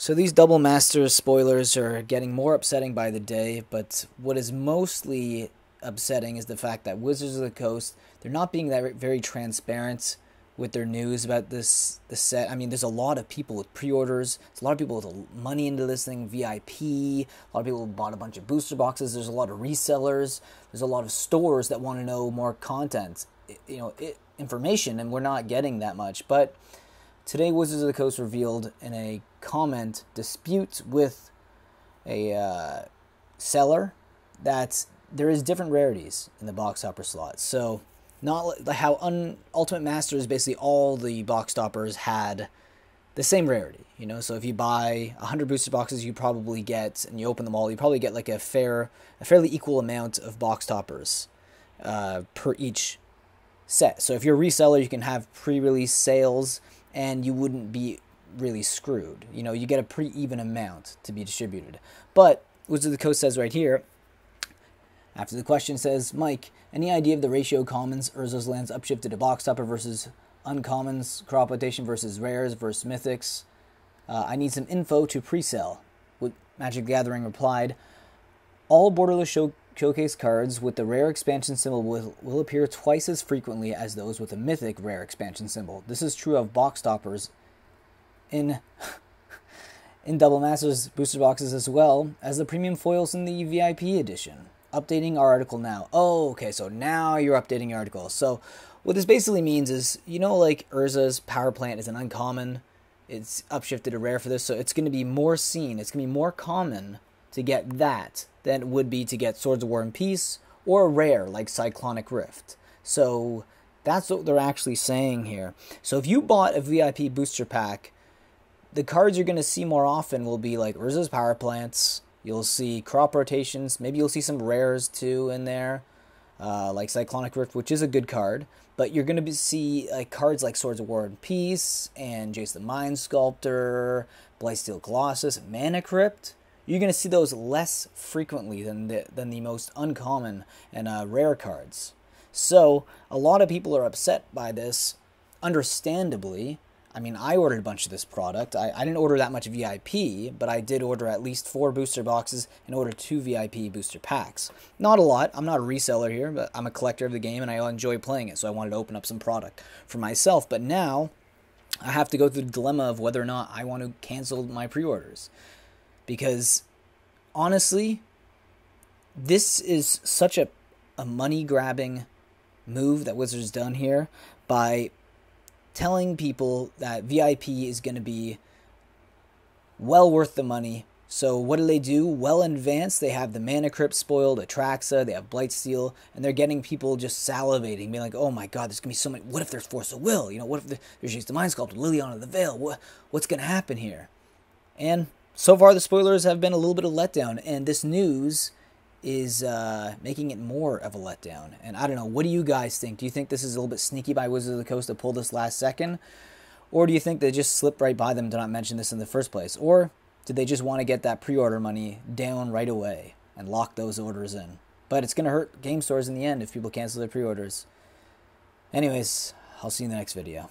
So these double masters spoilers are getting more upsetting by the day, but what is mostly upsetting is the fact that Wizards of the Coast they're not being that very transparent with their news about this the set. I mean, there's a lot of people with pre-orders. There's a lot of people with money into this thing, VIP. A lot of people bought a bunch of booster boxes. There's a lot of resellers. There's a lot of stores that want to know more content, you know, information, and we're not getting that much. But Today, Wizards of the Coast revealed in a comment dispute with a uh, seller that there is different rarities in the box topper slot. So, not like how un- Ultimate Masters basically all the box toppers had the same rarity. You know, so if you buy 100 booster boxes, you probably get, and you open them all, you probably get like a fair, a fairly equal amount of box toppers uh, per each set. So if you're a reseller, you can have pre-release sales and you wouldn't be really screwed. You know, you get a pretty even amount to be distributed. But Wizard of the Coast says right here, after the question says, Mike, any idea of the ratio commons Urza's lands upshifted to box topper versus uncommons, crop rotation versus rares versus mythics? Uh, I need some info to pre-sell. Magic Gathering replied, all borderless show showcase cards with the rare expansion symbol will, will appear twice as frequently as those with a mythic rare expansion symbol. This is true of box toppers in in Double Masters booster boxes as well as the premium foils in the VIP edition. Updating our article now. Oh, okay, so now you're updating your article. So what this basically means is, you know, like Urza's power plant is an uncommon. It's upshifted to rare for this, so it's going to be more seen. It's going to be more common to get that than it would be to get Swords of War and Peace or a rare like Cyclonic Rift. So that's what they're actually saying here. So if you bought a VIP booster pack, the cards you're going to see more often will be like Urza's Power Plants. You'll see crop rotations. Maybe you'll see some rares too in there, uh, like Cyclonic Rift, which is a good card. But you're going to see like cards like Swords of War and Peace and Jace the Mind Sculptor, Blightsteel Colossus, Mana Crypt you're going to see those less frequently than the, than the most uncommon and uh, rare cards. So, a lot of people are upset by this, understandably. I mean, I ordered a bunch of this product. I, I didn't order that much VIP, but I did order at least four booster boxes and order two VIP booster packs. Not a lot. I'm not a reseller here, but I'm a collector of the game and I enjoy playing it, so I wanted to open up some product for myself. But now, I have to go through the dilemma of whether or not I want to cancel my pre orders because honestly, this is such a, a money grabbing move that Wizards done here by telling people that VIP is going to be well worth the money. So what do they do? Well in advance, they have the Mana Crypt spoiled, Atraxa, they have Blightsteel, and they're getting people just salivating, being like, "Oh my God, there's gonna be so many. What if there's Force of Will? You know, what if there's the Mind Sculptor, Liliana the Veil? What what's gonna happen here?" And so far the spoilers have been a little bit of letdown, and this news is uh, making it more of a letdown. And I don't know, what do you guys think? Do you think this is a little bit sneaky by Wizards of the Coast to pull this last second? Or do you think they just slipped right by them to not mention this in the first place? Or did they just want to get that pre order money down right away and lock those orders in? But it's going to hurt game stores in the end if people cancel their pre orders. Anyways, I'll see you in the next video.